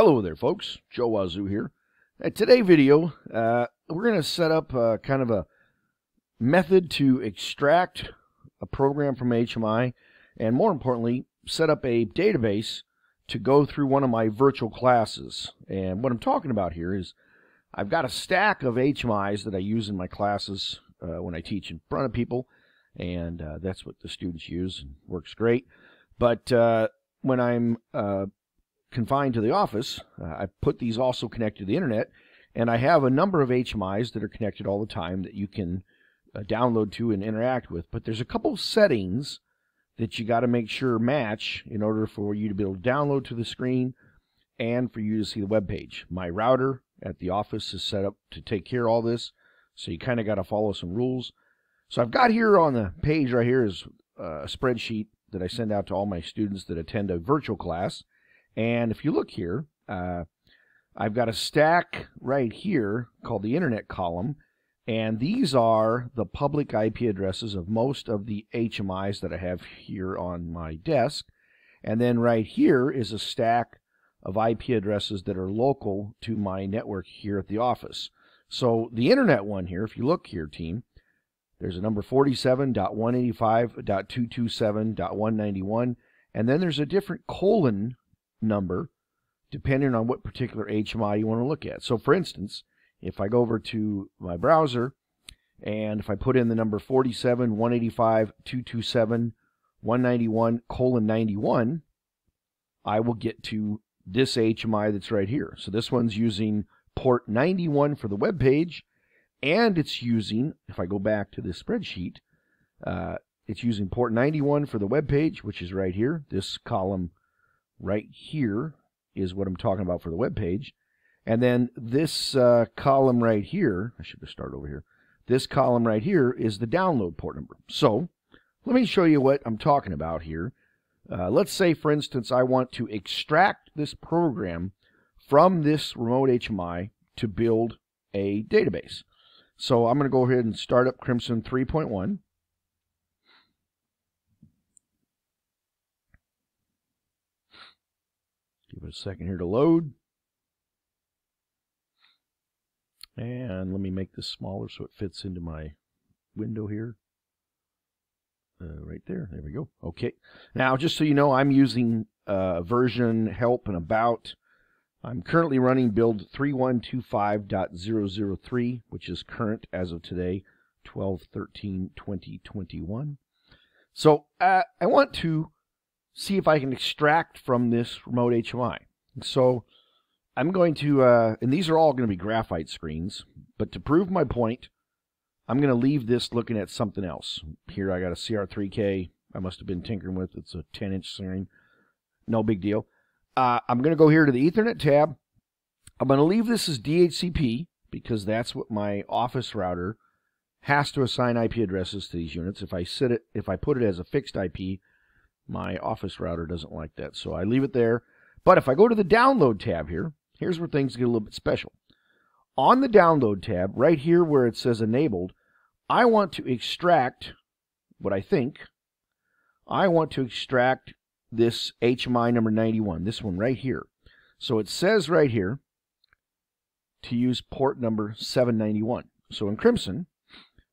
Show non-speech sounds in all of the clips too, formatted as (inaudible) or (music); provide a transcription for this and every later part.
Hello there, folks. Joe Wazoo here. At today's video, uh, we're going to set up uh, kind of a method to extract a program from HMI, and more importantly, set up a database to go through one of my virtual classes. And what I'm talking about here is I've got a stack of HMIs that I use in my classes uh, when I teach in front of people, and uh, that's what the students use and works great. But uh, when I'm uh, confined to the office, uh, I put these also connected to the internet, and I have a number of HMIs that are connected all the time that you can uh, download to and interact with. But there's a couple of settings that you got to make sure match in order for you to be able to download to the screen and for you to see the web page. My router at the office is set up to take care of all this, so you kind of got to follow some rules. So I've got here on the page right here is uh, a spreadsheet that I send out to all my students that attend a virtual class. And if you look here, uh, I've got a stack right here called the internet column. And these are the public IP addresses of most of the HMIs that I have here on my desk. And then right here is a stack of IP addresses that are local to my network here at the office. So the internet one here, if you look here, team, there's a number 47.185.227.191, and then there's a different colon number depending on what particular HMI you want to look at. So for instance, if I go over to my browser and if I put in the number forty-seven, 47.185.227.191 colon 91, I will get to this HMI that's right here. So this one's using port 91 for the web page, and it's using, if I go back to this spreadsheet, uh, it's using port 91 for the web page, which is right here. This column right here is what I'm talking about for the web page. And then this uh, column right here, I should have started over here. This column right here is the download port number. So let me show you what I'm talking about here. Uh, let's say, for instance, I want to extract this program from this remote HMI to build a database. So I'm going to go ahead and start up Crimson 3.1. Give it a second here to load. And let me make this smaller so it fits into my window here. Uh, right there. There we go. Okay. Now, just so you know, I'm using uh, version help and about. I'm currently running build 3125.003, which is current as of today, 12 13 2021. So uh, I want to see if I can extract from this remote HMI. So I'm going to, uh, and these are all going to be graphite screens, but to prove my point, I'm going to leave this looking at something else. Here I got a CR3K I must have been tinkering with. It's a 10 inch screen. No big deal. Uh, I'm going to go here to the Ethernet tab. I'm going to leave this as DHCP because that's what my office router has to assign IP addresses to these units. If I set it, if I put it as a fixed IP, my office router doesn't like that. So I leave it there. But if I go to the download tab here, here's where things get a little bit special. On the download tab, right here where it says enabled, I want to extract what I think. I want to extract this HMI number 91, this one right here. So it says right here to use port number 791. So in Crimson,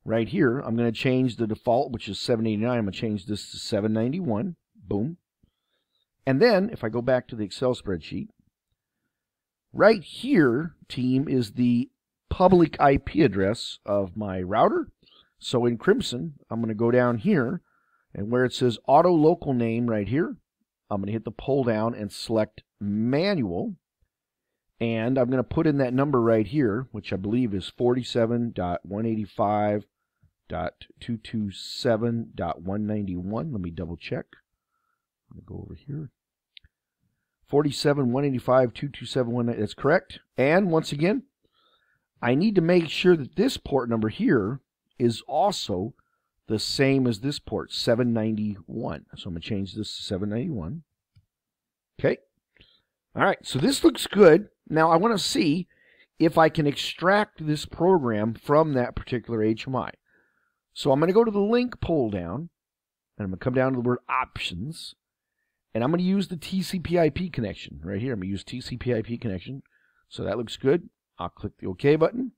right here, I'm going to change the default, which is 789. I'm going to change this to 791. Boom. And then, if I go back to the Excel spreadsheet, right here, team, is the public IP address of my router. So in Crimson, I'm going to go down here, and where it says auto local name right here, I'm going to hit the pull down and select manual. And I'm going to put in that number right here, which I believe is 47.185.227.191. Let me double check. Going to go over here. 47, 185, 227, That's correct. And once again, I need to make sure that this port number here is also the same as this port, 791. So I'm going to change this to 791. Okay. All right, so this looks good. Now I want to see if I can extract this program from that particular HMI. So I'm going to go to the link pull down, and I'm going to come down to the word options, And I'm going to use the TCP IP connection right here. I'm going to use TCP IP connection. So that looks good. I'll click the OK button.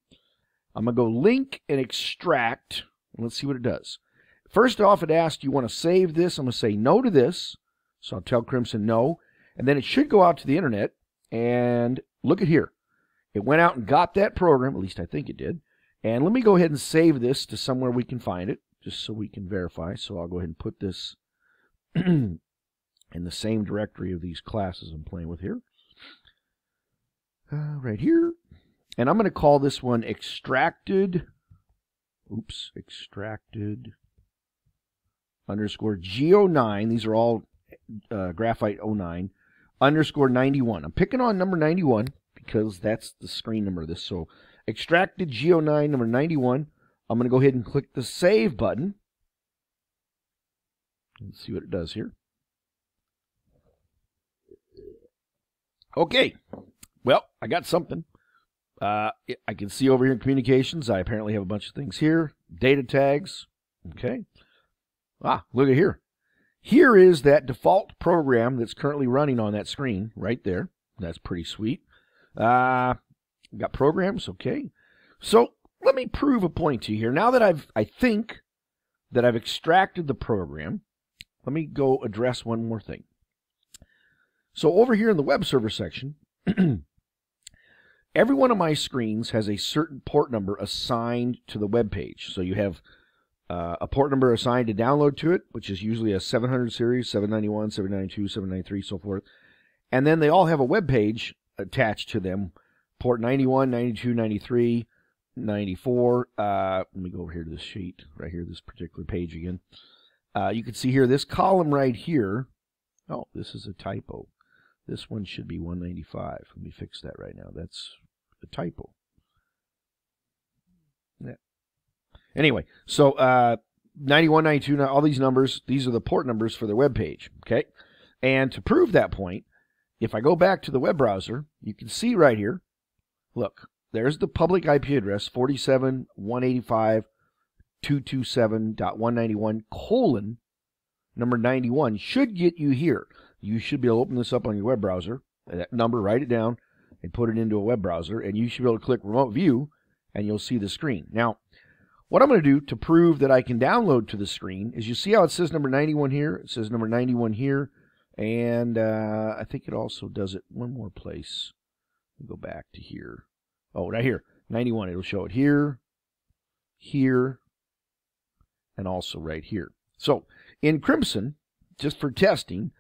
I'm going to go link and extract. Let's see what it does. First off, it asks, do you want to save this? I'm going to say no to this. So I'll tell Crimson no. And then it should go out to the internet. And look at here. It went out and got that program. At least I think it did. And let me go ahead and save this to somewhere we can find it, just so we can verify. So I'll go ahead and put this (clears throat) in the same directory of these classes I'm playing with here. Uh, right here. And I'm going to call this one extracted. Oops, extracted underscore G09. These are all uh, graphite 09 underscore 91. I'm picking on number 91 because that's the screen number of this. So extracted G09 number 91. I'm going to go ahead and click the save button. Let's see what it does here. Okay. Well, I got something. Uh, I can see over here in communications, I apparently have a bunch of things here. Data tags. Okay. Ah, look at here. Here is that default program that's currently running on that screen right there. That's pretty sweet. Uh, got programs. Okay. So let me prove a point to you here. Now that I've, I think that I've extracted the program, let me go address one more thing. So over here in the web server section, (clears throat) every one of my screens has a certain port number assigned to the web page. So you have uh, a port number assigned to download to it, which is usually a 700 series, 791, 792, 793, so forth. And then they all have a web page attached to them, port 91, 92, 93, 94. Uh, let me go over here to this sheet, right here, this particular page again. Uh, you can see here, this column right here. Oh, this is a typo. This one should be 195. Let me fix that right now. That's a typo. Yeah. Anyway, so uh, 91, 92, all these numbers, these are the port numbers for their web page. Okay. And to prove that point, if I go back to the web browser, you can see right here, look, there's the public IP address 47.185.227.191 colon number 91 should get you here. You should be able to open this up on your web browser, that number, write it down, and put it into a web browser, and you should be able to click remote view, and you'll see the screen. Now, what I'm going to do to prove that I can download to the screen is you see how it says number 91 here? It says number 91 here. And uh, I think it also does it one more place. Go back to here. Oh, right here. 91. It'll show it here, here, and also right here. So in Crimson, just for testing,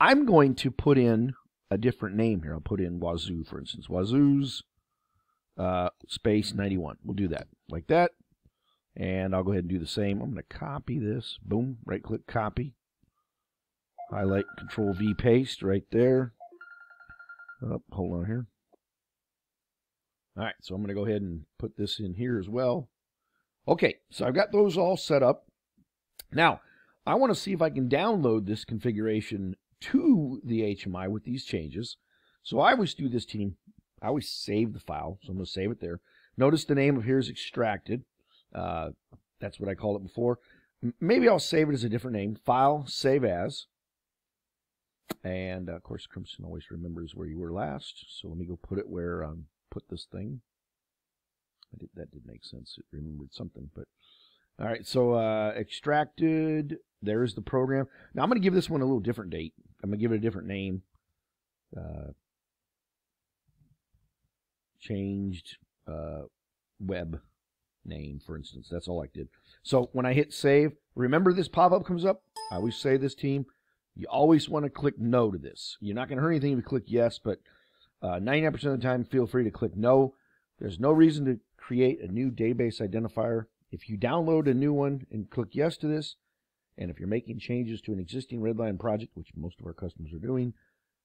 I'm going to put in a different name here. I'll put in Wazoo, for instance. Wazoo's uh, space 91. We'll do that like that. And I'll go ahead and do the same. I'm going to copy this. Boom. Right click copy. Highlight, Control V, paste right there. Oh, hold on here. All right, so I'm going to go ahead and put this in here as well. Okay, so I've got those all set up. Now, I want to see if I can download this configuration to the HMI with these changes. So I always do this team. I always save the file, so I'm going to save it there. Notice the name of here is extracted. Uh, that's what I called it before. Maybe I'll save it as a different name. File, save as. And uh, of course, Crimson always remembers where you were last. So let me go put it where um put this thing. I did that did make sense. It remembered something, but all right. So uh, extracted. There's the program. Now I'm going to give this one a little different date. I'm going to give it a different name. Uh, changed uh, web name, for instance. That's all I did. So when I hit save, remember this pop-up comes up. I always say this team you always want to click no to this. You're not going to hurt anything if you click yes, but uh, 99% of the time, feel free to click no. There's no reason to create a new database identifier. If you download a new one and click yes to this, and if you're making changes to an existing Red Lion project, which most of our customers are doing,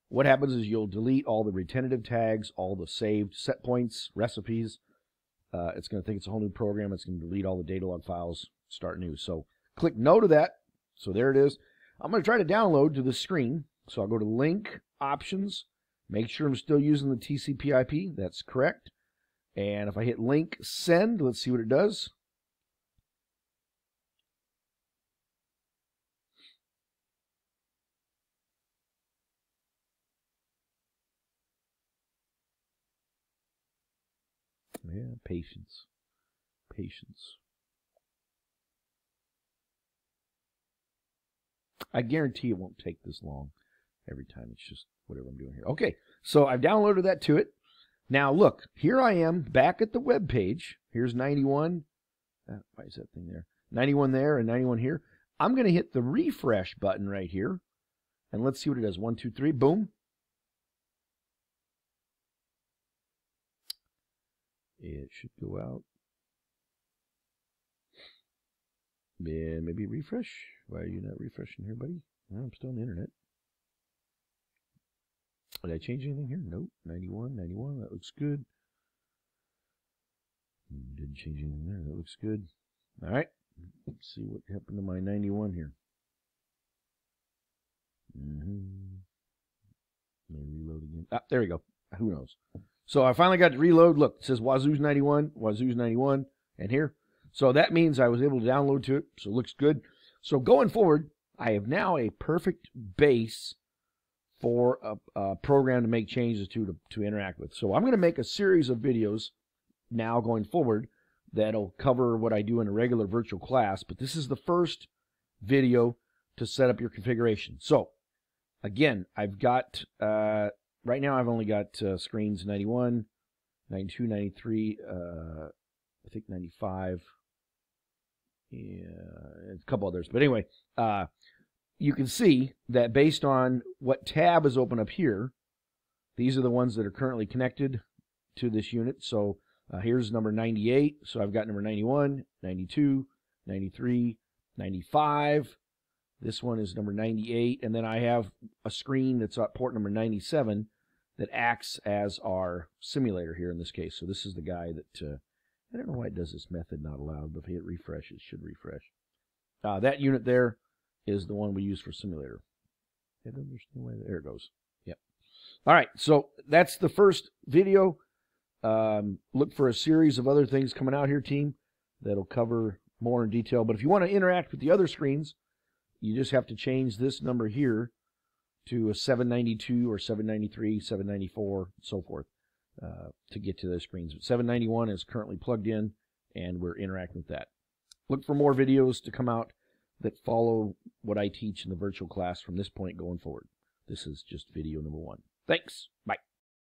what happens is you'll delete all the retentive tags, all the saved set points, recipes. Uh, it's going to think it's a whole new program. It's going to delete all the data log files, start new. So click no to that. So there it is. I'm going to try to download to the screen. So I'll go to link options. Make sure I'm still using the TCP IP. That's correct. And if I hit link send, let's see what it does. Yeah, patience. Patience. I guarantee it won't take this long every time. It's just whatever I'm doing here. Okay, so I've downloaded that to it. Now look, here I am back at the web page. Here's 91. Uh, why is that thing there? 91 there and 91 here. I'm going to hit the refresh button right here. And let's see what it does. One, two, three, boom. It should go out. Yeah, maybe refresh. Why are you not refreshing here, buddy? I'm still on the internet. Did I change anything here? Nope. 91, 91. That looks good. Didn't change anything there. That looks good. All right. Let's see what happened to my 91 here. Mm-hmm. May reload again. Ah, there we go. Who knows? So I finally got to reload. Look, it says Wazoo's 91, Wazoo's 91, and here. So that means I was able to download to it. So it looks good. So going forward, I have now a perfect base for a, a program to make changes to, to to interact with. So I'm going to make a series of videos now going forward that'll cover what I do in a regular virtual class. But this is the first video to set up your configuration. So again, I've got uh, right now I've only got uh, screens 91, 92, 93, uh, I think 95, yeah, a couple others. But anyway, uh, you can see that based on what tab is open up here, these are the ones that are currently connected to this unit. So uh, here's number 98. So I've got number 91, 92, 93, 95. This one is number 98. And then I have a screen that's at port number 97 that acts as our simulator here in this case. So this is the guy that, uh, I don't know why it does this method not allowed, but if it refreshes, should refresh. Uh, that unit there is the one we use for simulator. I don't understand why, there it goes. Yep. All right, so that's the first video. Um, look for a series of other things coming out here, team, that'll cover more in detail. But if you want to interact with the other screens, you just have to change this number here to a 792 or 793, 794, so forth, uh, to get to those screens. But 791 is currently plugged in, and we're interacting with that. Look for more videos to come out that follow what I teach in the virtual class from this point going forward. This is just video number one. Thanks. Bye.